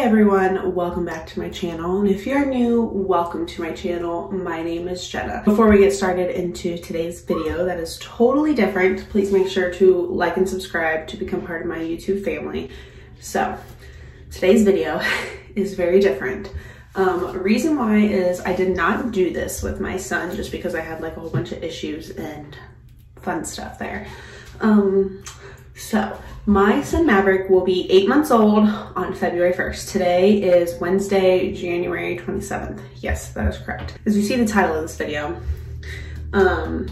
Everyone, welcome back to my channel. And if you're new, welcome to my channel. My name is Jena. Before we get started into today's video that is totally different, please make sure to like and subscribe to become part of my YouTube family. So today's video is very different. Um, reason why is I did not do this with my son just because I had like a whole bunch of issues and fun stuff there. Um, so my son Maverick will be eight months old on February 1st. Today is Wednesday, January 27th. Yes, that is correct. As you see the title of this video, um,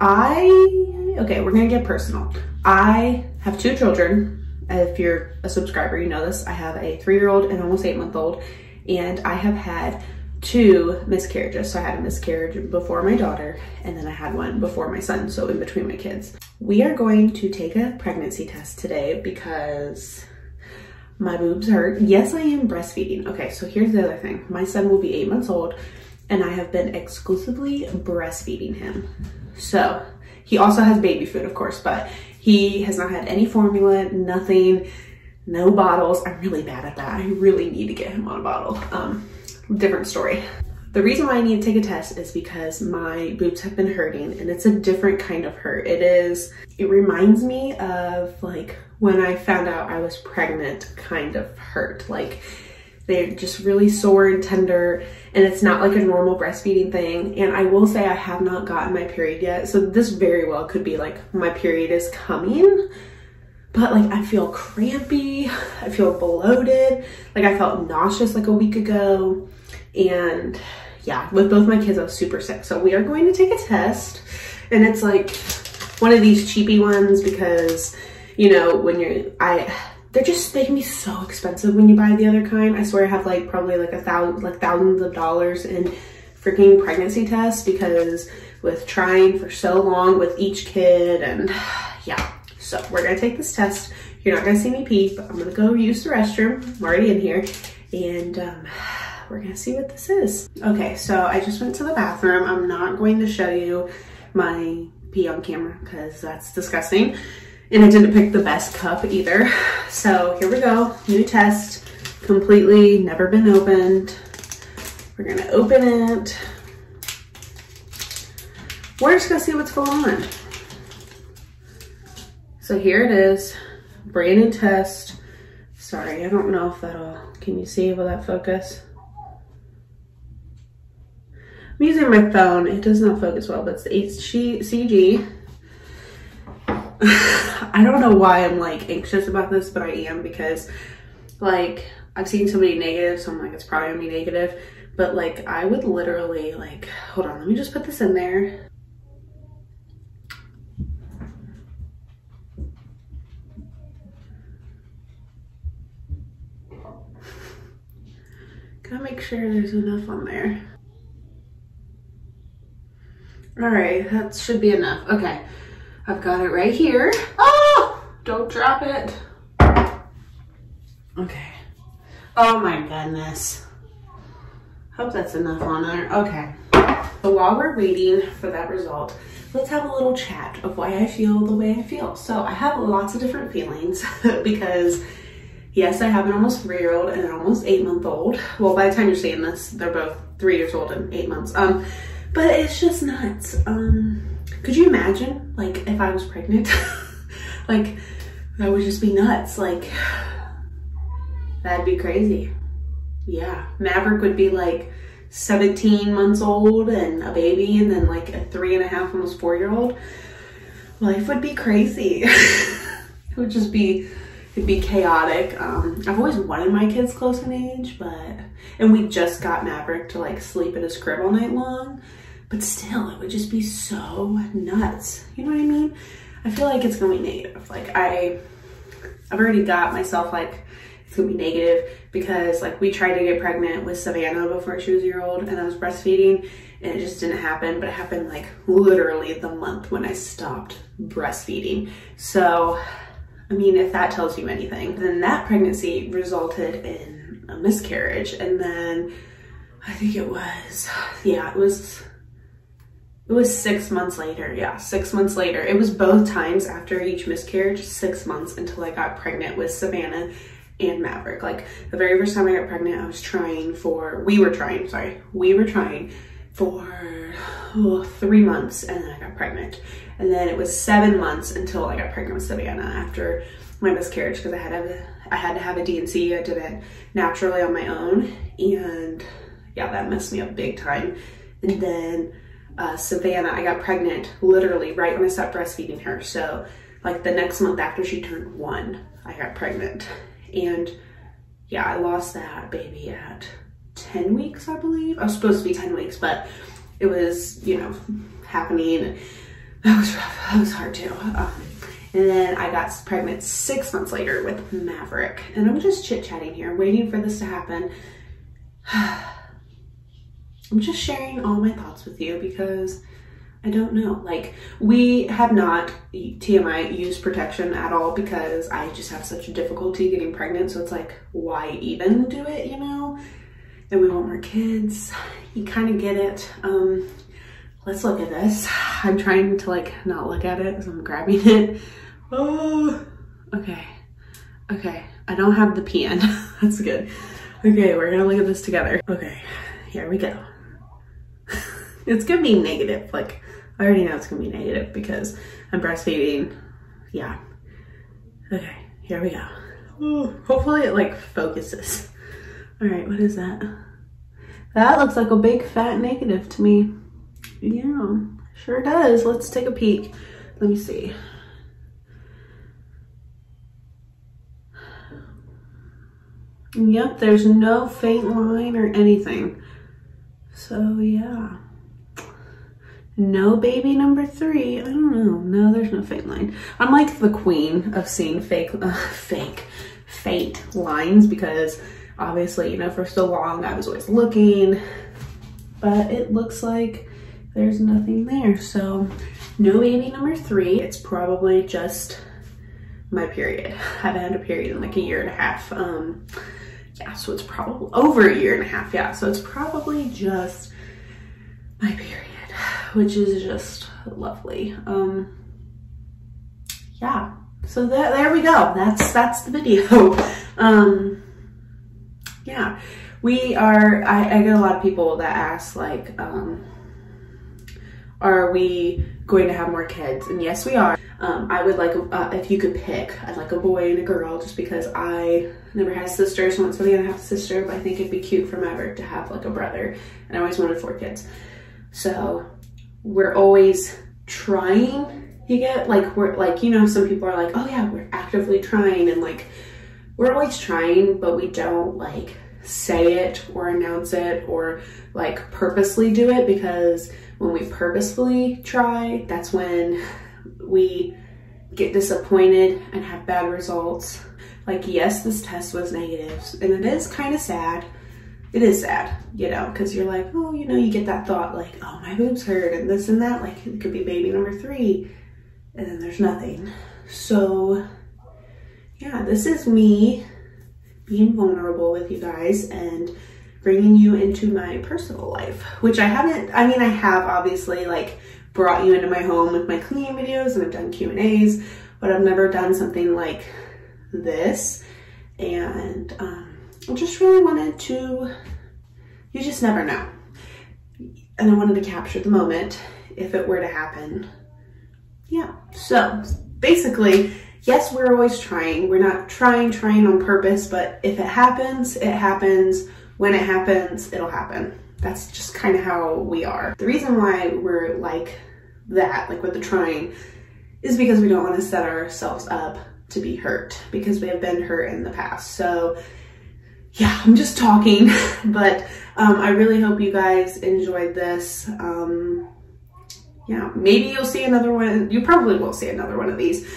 I, okay, we're gonna get personal. I have two children. If you're a subscriber, you know this. I have a three-year-old and almost eight-month-old, and I have had two miscarriages. So I had a miscarriage before my daughter and then I had one before my son, so in between my kids. We are going to take a pregnancy test today because my boobs hurt. Yes, I am breastfeeding. Okay, so here's the other thing. My son will be eight months old and I have been exclusively breastfeeding him. So he also has baby food, of course, but he has not had any formula, nothing, no bottles. I'm really bad at that. I really need to get him on a bottle. Um, different story. The reason why I need to take a test is because my boobs have been hurting and it's a different kind of hurt. It is, it reminds me of like when I found out I was pregnant kind of hurt. Like they're just really sore and tender and it's not like a normal breastfeeding thing. And I will say I have not gotten my period yet. So this very well could be like my period is coming but like I feel crampy, I feel bloated, like I felt nauseous like a week ago. And yeah, with both my kids, I was super sick. So we are going to take a test and it's like one of these cheapy ones because, you know, when you're, I, they're just, they can be so expensive when you buy the other kind. I swear I have like probably like a thousand, like thousands of dollars in freaking pregnancy tests because with trying for so long with each kid and yeah, so we're gonna take this test. You're not gonna see me pee, but I'm gonna go use the restroom. I'm already in here. And um, we're gonna see what this is. Okay, so I just went to the bathroom. I'm not going to show you my pee on camera because that's disgusting. And I didn't pick the best cup either. So here we go, new test, completely never been opened. We're gonna open it. We're just gonna see what's going on. So here it is, brand new test. Sorry, I don't know if that'll, can you see, will that focus? I'm using my phone, it does not focus well, but it's the HCG. I don't know why I'm like anxious about this, but I am because like I've seen so many negatives, so I'm like, it's probably gonna be negative. But like I would literally like, hold on, let me just put this in there. Gotta make sure there's enough on there. All right, that should be enough. Okay, I've got it right here. Oh, don't drop it. Okay. Oh my goodness. Hope that's enough on there. Okay. So while we're waiting for that result, let's have a little chat of why I feel the way I feel. So I have lots of different feelings because Yes, I have an almost three-year-old and an almost eight-month-old. Well, by the time you're seeing this, they're both three years old and eight months. Um, but it's just nuts. Um, could you imagine, like, if I was pregnant? like, that would just be nuts. Like, that'd be crazy. Yeah, Maverick would be like 17 months old and a baby and then like a three and a half, almost four-year-old. Life would be crazy. it would just be it'd be chaotic. Um, I've always wanted my kids close in age, but, and we just got Maverick to like sleep at his crib all night long, but still it would just be so nuts. You know what I mean? I feel like it's gonna be negative. Like I, I've already got myself like, it's gonna be negative because like we tried to get pregnant with Savannah before she was a year old and I was breastfeeding and it just didn't happen, but it happened like literally the month when I stopped breastfeeding. So I mean, if that tells you anything, then that pregnancy resulted in a miscarriage. And then I think it was, yeah, it was, it was six months later. Yeah, six months later. It was both times after each miscarriage, six months until I got pregnant with Savannah. and Maverick. Like the very first time I got pregnant, I was trying for, we were trying, sorry, we were trying for oh, three months and then I got pregnant. And then it was seven months until I got pregnant with Savannah after my miscarriage because I had a, I had to have a D&C. I did it naturally on my own. And yeah, that messed me up big time. And then uh, Savannah, I got pregnant literally right when I stopped breastfeeding her. So like the next month after she turned one, I got pregnant. And yeah, I lost that baby at 10 weeks, I believe. I was supposed to be 10 weeks, but it was, you know, happening. That was rough. That was hard too. Um, and then I got pregnant six months later with Maverick. And I'm just chit chatting here, waiting for this to happen. I'm just sharing all my thoughts with you because I don't know. Like, we have not, TMI, used protection at all because I just have such difficulty getting pregnant. So it's like, why even do it, you know? And we want more kids. You kind of get it. Um, let's look at this. I'm trying to like not look at it, so I'm grabbing it. Oh, okay. Okay, I don't have the pen. That's good. Okay, we're gonna look at this together. Okay, here we go. it's gonna be negative, like I already know it's gonna be negative because I'm breastfeeding. Yeah. Okay, here we go. Ooh, hopefully it like focuses. All right, what is that? That looks like a big fat negative to me. Yeah, sure does. Let's take a peek. Let me see. Yep, there's no faint line or anything. So yeah. No baby number three. I don't know. No, there's no faint line. I'm like the queen of seeing fake, uh, fake, faint lines because obviously, you know, for so long I was always looking, but it looks like there's nothing there. So no baby number three. It's probably just my period. I haven't had a period in like a year and a half. Um, yeah, so it's probably over a year and a half. Yeah, so it's probably just my period which is just lovely. Um, yeah, so that, there we go. That's, that's the video. Um, yeah, we are, I, I get a lot of people that ask like, um, are we going to have more kids? And yes, we are. Um, I would like, uh, if you could pick, I'd like a boy and a girl just because I never had sisters. So once I'm gonna have a sister, but I think it'd be cute for Maverick to have like a brother. And I always wanted four kids. So we're always trying you get like we're like you know some people are like oh yeah we're actively trying and like we're always trying but we don't like say it or announce it or like purposely do it because when we purposefully try that's when we get disappointed and have bad results like yes this test was negative and it is kind of sad it is sad, you know, because you're like, oh, you know, you get that thought like, oh, my boobs hurt and this and that. Like, it could be baby number three. And then there's nothing. So, yeah, this is me being vulnerable with you guys and bringing you into my personal life, which I haven't, I mean, I have obviously like brought you into my home with my cleaning videos and I've done Q&As, but I've never done something like this. And, um, I just really wanted to, you just never know. And I wanted to capture the moment if it were to happen. Yeah, so basically, yes, we're always trying. We're not trying, trying on purpose, but if it happens, it happens. When it happens, it'll happen. That's just kind of how we are. The reason why we're like that, like with the trying, is because we don't want to set ourselves up to be hurt because we have been hurt in the past. So yeah, I'm just talking, but um, I really hope you guys enjoyed this. Um, yeah, maybe you'll see another one. You probably will see another one of these.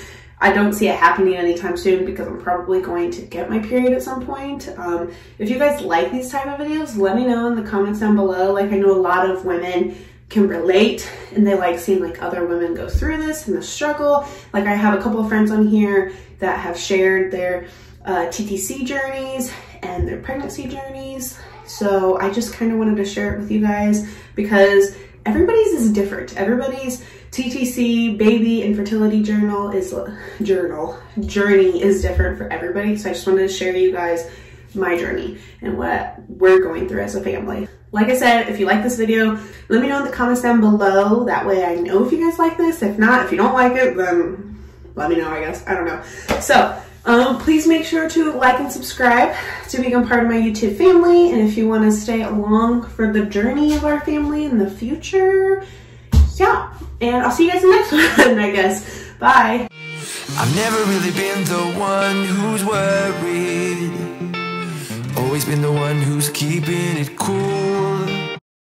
I don't see it happening anytime soon because I'm probably going to get my period at some point. Um, if you guys like these type of videos, let me know in the comments down below. Like I know a lot of women can relate and they like seeing like other women go through this and the struggle. Like I have a couple of friends on here that have shared their uh, TTC journeys and their pregnancy journeys. So I just kind of wanted to share it with you guys because everybody's is different. Everybody's TTC baby infertility journal is journal journey is different for everybody. So I just wanted to share you guys my journey and what we're going through as a family. Like I said, if you like this video, let me know in the comments down below. That way I know if you guys like this. If not, if you don't like it, then let me know, I guess. I don't know. So um, please make sure to like and subscribe to become part of my YouTube family. And if you want to stay along for the journey of our family in the future, yeah. And I'll see you guys in the next one, I guess. Bye. I've never really been the one who's worried Always been the one who's keeping it cool